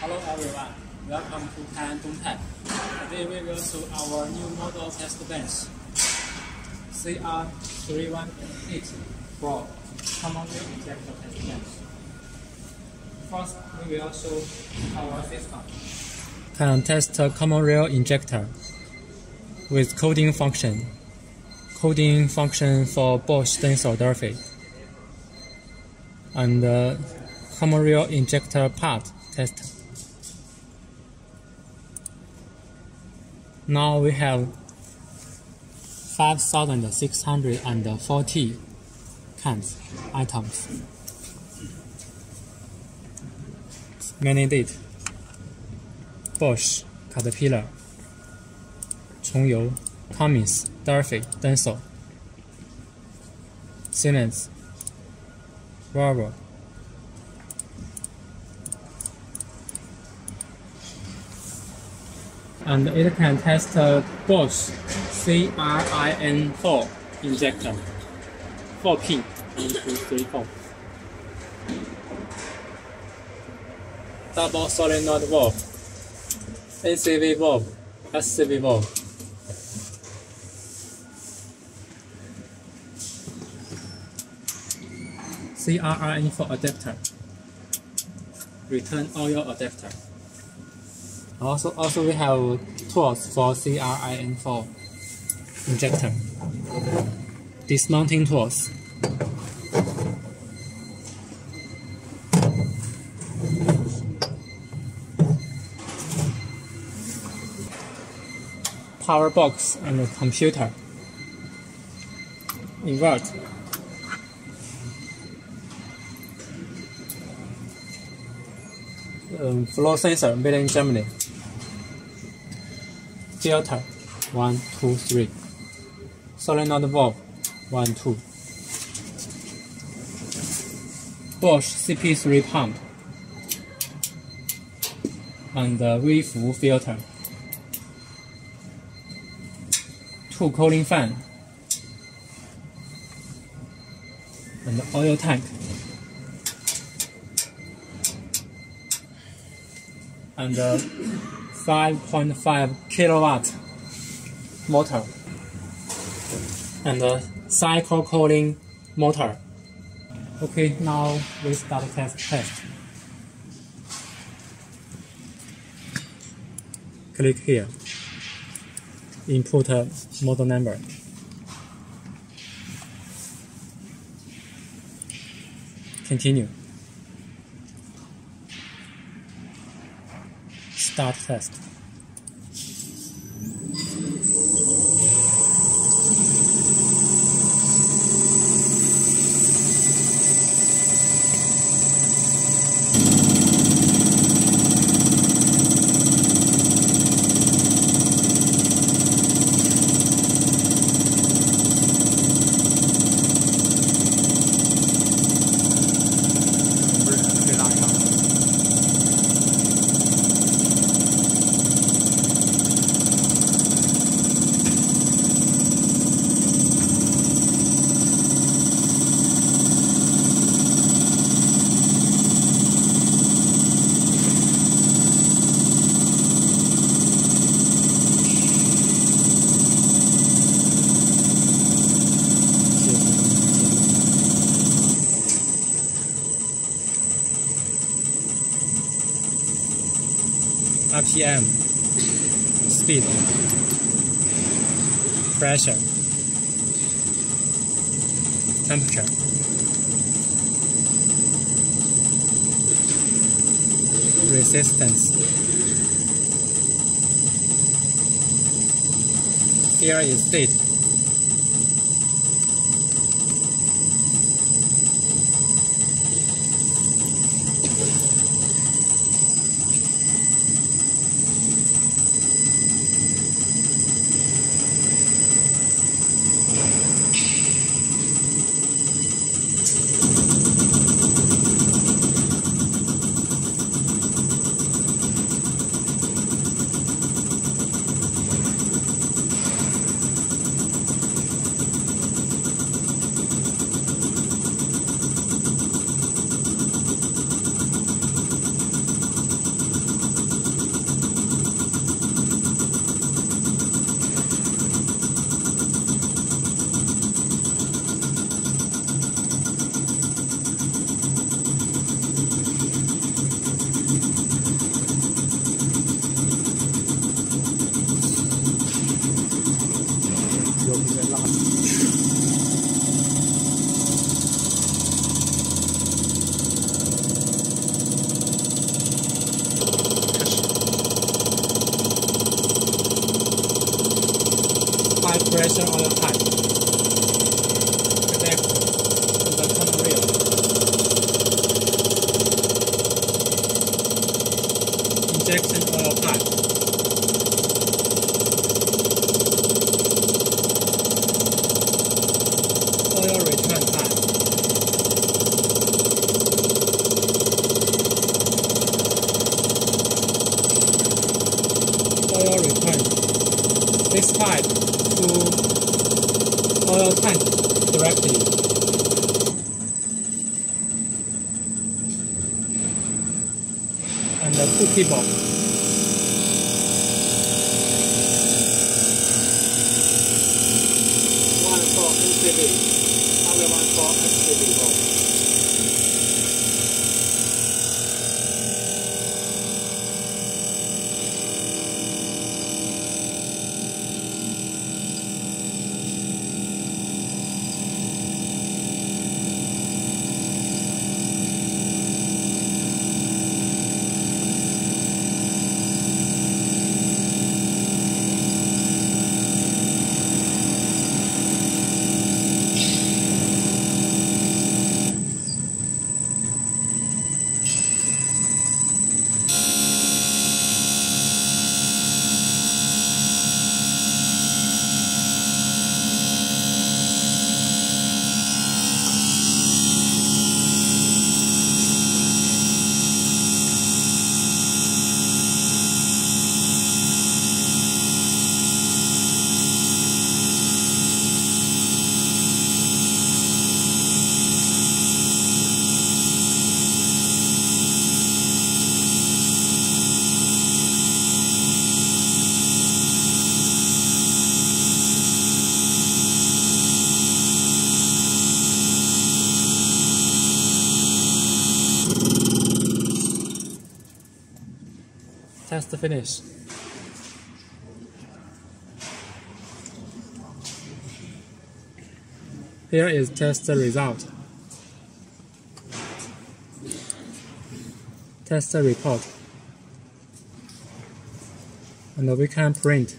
Hello everyone, welcome to Pan Tech. Today we will show our new model test bench CR318 for common rail injector test bench. First, we will show our system. Can test a common rail injector with coding function. Coding function for Bosch Denso Delphi. And uh, common rail injector part test. Now we have 5,640 cans items. Many date. Bosch, Caterpillar, Chongyou, Cummins, Delphi, Denso, Siemens, Volvo. And it can test Bosch CRIN4 injector. 4 pin, 1, 2, 3, 4. Double solenoid valve, NCV valve, SCV valve. CRIN4 adapter, return oil adapter. Also, also we have tools for CRIN4 injector. Dismounting tools. Power box and computer. Invert. Um, flow sensor made in Germany filter 1, 2, 3. Solenoid valve 1, 2. Bosch CP3 pump and the Weifu filter. Two cooling fan and the oil tank. And uh, 5.5 kilowatt motor and a cycle cooling motor. Okay, now we start test test. Click here. Input model number. Continue. Start test. RPM, speed, pressure, temperature. Resistance. Here is state. You're. This pipe to oil tank directly. And the cookie box. One for NCV, other one for SCV box. Test finish. Here is test the result. Test the report. And we can print